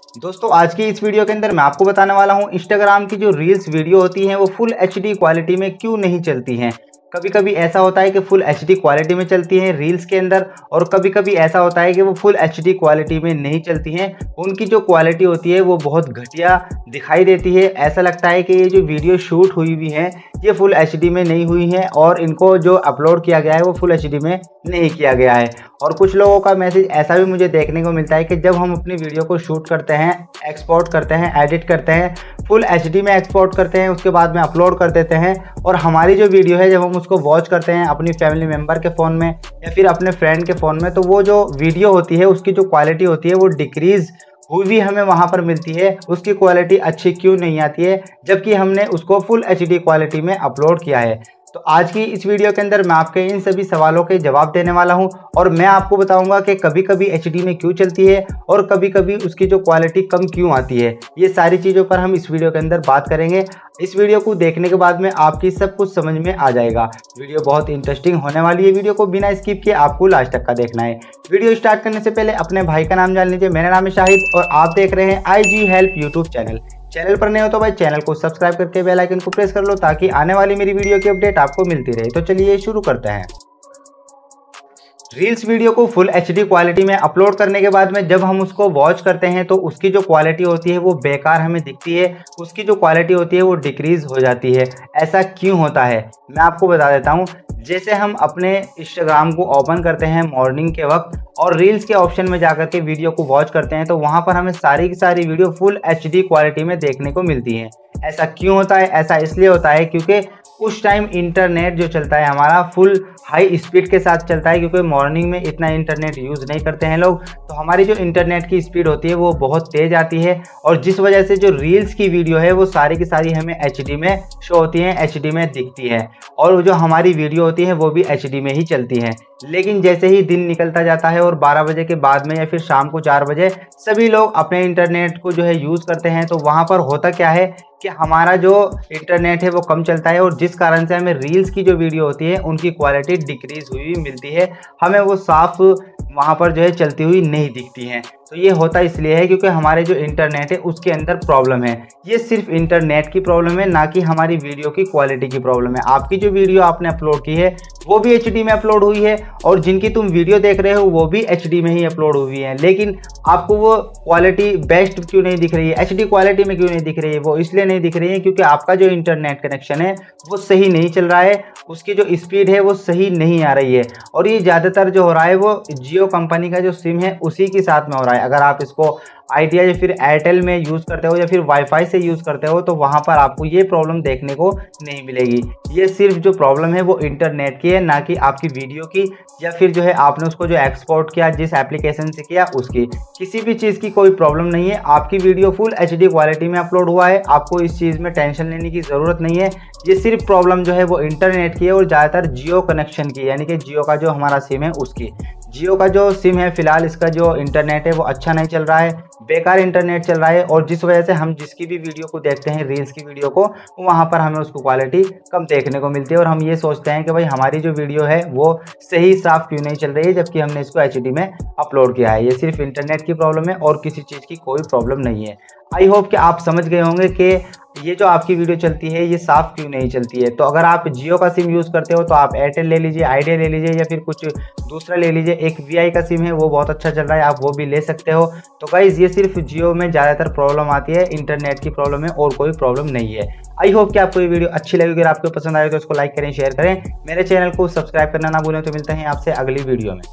दोस्तों, आज की इस वीडियो के अंदर मैं आपको बताने वाला हूँ इंस्टाग्राम की जो रील्स वीडियो होती हैं, वो फुल एचडी क्वालिटी में क्यों नहीं चलती हैं? कभी कभी ऐसा होता है कि फुल एचडी क्वालिटी में चलती हैं रील्स के अंदर, और कभी कभी ऐसा होता है कि वो फुल एचडी क्वालिटी में नहीं चलती हैं। उनकी जो क्वालिटी होती है, वो बहुत घटिया दिखाई देती है। ऐसा लगता है कि ये जो वीडियो शूट हुई हुई है ये फुल एचडी में नहीं हुई हैं और इनको जो अपलोड किया गया है वो फुल एचडी में नहीं किया गया है। और कुछ लोगों का मैसेज ऐसा भी मुझे देखने को मिलता है कि जब हम अपनी वीडियो को शूट करते हैं एक्सपोर्ट करते हैं एडिट करते हैं फुल एचडी में एक्सपोर्ट करते हैं, उसके बाद में अपलोड कर देते हैं और हमारी जो वीडियो है जब हम उसको वॉच करते हैं अपनी फैमिली मेंबर के फ़ोन में या फिर अपने फ्रेंड के फ़ोन में तो वो जो वीडियो होती है, उसकी जो क्वालिटी होती है वो डिक्रीज़ भी हमें वहाँ पर मिलती है, उसकी क्वालिटी अच्छी क्यों नहीं आती है, जबकि हमने उसको फुल एच क्वालिटी में अपलोड किया है। तो आज की इस वीडियो के अंदर मैं आपके इन सभी सवालों के जवाब देने वाला हूँ और मैं आपको बताऊँगा कि कभी कभी एच में क्यों चलती है और कभी कभी उसकी जो क्वालिटी कम क्यों आती है। ये सारी चीज़ों पर हम इस वीडियो के अंदर बात करेंगे। इस वीडियो को देखने के बाद में आपकी सब कुछ समझ में आ जाएगा। वीडियो बहुत इंटरेस्टिंग होने वाली है। वीडियो को बिना स्किप किए आपको लास्ट तक का देखना है। वीडियो स्टार्ट करने से पहले अपने भाई का नाम जान लीजिए। मेरा नाम है शाहिद और आप देख रहे हैं I G help YouTube channel channel पर नहीं हो तो भाई चैनल को सब्सक्राइब करके बेल आइकन को प्रेस कर लो ताकि आने वाली मेरी वीडियो की अपडेट आपको मिलती रहे। तो चलिए शुरू करते हैं। रील्स वीडियो को फुल एचडी क्वालिटी में अपलोड करने के बाद में जब हम उसको वॉच करते हैं तो उसकी जो क्वालिटी होती है वो बेकार हमें दिखती है, उसकी जो क्वालिटी होती है वो डिक्रीज हो जाती है। ऐसा क्यों होता है? मैं आपको बता देता हूँ जैसे हम अपने इंस्टाग्राम को ओपन करते हैं मॉर्निंग के वक्त और रील्स के ऑप्शन में जाकर के वीडियो को वॉच करते हैं तो वहाँ पर हमें सारी की सारी वीडियो फुल एचडी क्वालिटी में देखने को मिलती है। ऐसा क्यों होता है? ऐसा इसलिए होता है क्योंकि उस टाइम इंटरनेट जो चलता है, हमारा फुल हाई स्पीड के साथ चलता है, क्योंकि मॉर्निंग में इतना इंटरनेट यूज़ नहीं करते हैं लोग। तो हमारी जो इंटरनेट की स्पीड होती है, वो बहुत तेज़ आती है। और जिस वजह से जो रील्स की वीडियो है, वो सारी की सारी हमें एचडी में शो होती हैं एचडी में दिखती है। और जो हमारी वीडियो होती है, वो भी एचडी में ही चलती है। लेकिन जैसे ही दिन निकलता जाता है, और 12 बजे के बाद में या फिर शाम को 4 बजे, सभी लोग अपने इंटरनेट को जो है यूज़ करते हैं। तो वहाँ पर होता क्या है कि हमारा जो इंटरनेट है वो कम चलता है और जिस कारण से हमें रील्स की जो वीडियो होती है, उनकी क्वालिटी डिक्रीज हुई, मिलती है। हमें वो साफ़ वहाँ पर जो है चलती हुई नहीं दिखती हैं। तो ये होता इसलिए है क्योंकि हमारे जो इंटरनेट है, उसके अंदर प्रॉब्लम है। ये सिर्फ़ इंटरनेट की प्रॉब्लम है, ना कि हमारी वीडियो की क्वालिटी की प्रॉब्लम है। आपकी जो वीडियो आपने अपलोड की है, वो भी एचडी में अपलोड हुई है और जिनकी तुम वीडियो देख रहे हो, वो भी एचडी में ही अपलोड हुई है। लेकिन आपको वो क्वालिटी बेस्ट क्यों नहीं दिख रही है? एचडी क्वालिटी में क्यों नहीं दिख रही है? वो इसलिए नहीं दिख रही है क्योंकि आपका जो इंटरनेट कनेक्शन है, वो सही नहीं चल रहा है। उसकी जो स्पीड है, वो सही नहीं आ रही है। और ये ज़्यादातर जो हो रहा है, वो जियो कंपनी का जो सिम है, उसी के साथ में हो रहा है। अगर आप इसको आइडिया या फिर एयरटेल में यूज़ करते हो या फिर वाईफाई से यूज़ करते हो तो वहाँ पर आपको ये प्रॉब्लम देखने को नहीं मिलेगी। ये सिर्फ़ जो प्रॉब्लम है वो इंटरनेट की है, ना कि आपकी वीडियो की, या फिर जो है आपने उसको जो एक्सपोर्ट किया, जिस एप्लीकेशन से किया उसकी। किसी भी चीज़ की कोई प्रॉब्लम नहीं है। आपकी वीडियो फुल एचडी क्वालिटी में अपलोड हुआ है। आपको इस चीज़ में टेंशन लेने की ज़रूरत नहीं है। ये सिर्फ़ प्रॉब्लम जो है वो इंटरनेट की है और ज़्यादातर जियो कनेक्शन की यानी कि जियो का जो हमारा सिम है उसकी। जियो का जो सिम है, फ़िलहाल इसका जो इंटरनेट है, वो अच्छा नहीं चल रहा है। बेकार इंटरनेट चल रहा है और जिस वजह से हम जिसकी भी वीडियो को देखते हैं रील्स की वीडियो को, वहाँ पर हमें उसको क्वालिटी कम देखने को मिलती है और हम ये सोचते हैं कि भाई हमारी जो वीडियो है, वो सही, साफ़ क्यों नहीं चल रही है, जबकि हमने इसको एच में अपलोड किया है। ये सिर्फ़ इंटरनेट की प्रॉब्लम है और किसी चीज़ की कोई प्रॉब्लम नहीं है। आई होप कि आप समझ गए होंगे कि ये जो आपकी वीडियो चलती है, ये साफ़ क्यों नहीं चलती है? तो अगर आप जियो का सिम यूज़ करते हो तो आप एयरटेल ले लीजिए, आइडिया ले लीजिए, या फिर कुछ दूसरा ले लीजिए, एक वी का सिम है, वो बहुत अच्छा चल रहा है, आप वो भी ले सकते हो। तो गाइज़ ये सिर्फ़ जियो में ज़्यादातर प्रॉब्लम आती है इंटरनेट की प्रॉब्लम है, और कोई प्रॉब्लम नहीं है। आई होप कि आपको ये वीडियो अच्छी लगी अगर आपको पसंद आए तो इसको लाइक करें शेयर करें। मेरे चैनल को सब्सक्राइब करना ना भूलें तो मिलते हैं आपसे अगली वीडियो में।